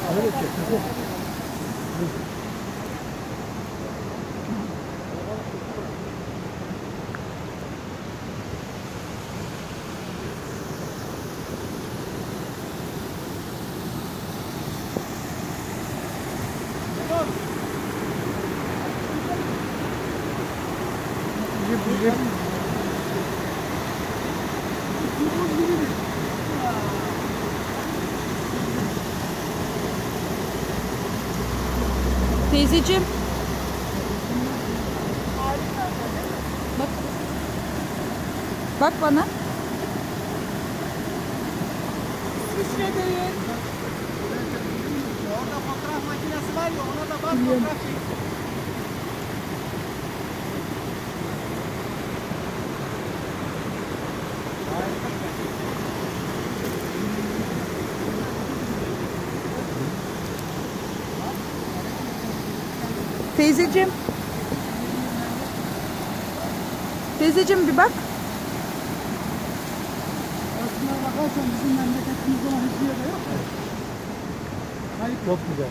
아, 이렇게 Teyzeciğim. Bak. Bak bana. İsviçre'deyim. Orada fotoğraf makinesi var ya ona da bak fotoğraf çek. Teyzeciğim. Teyzeciğim bir bak. Aslına bakarsan bizim memleketimizde olan hiçbir yerde yok. Hayır. Çok güzel.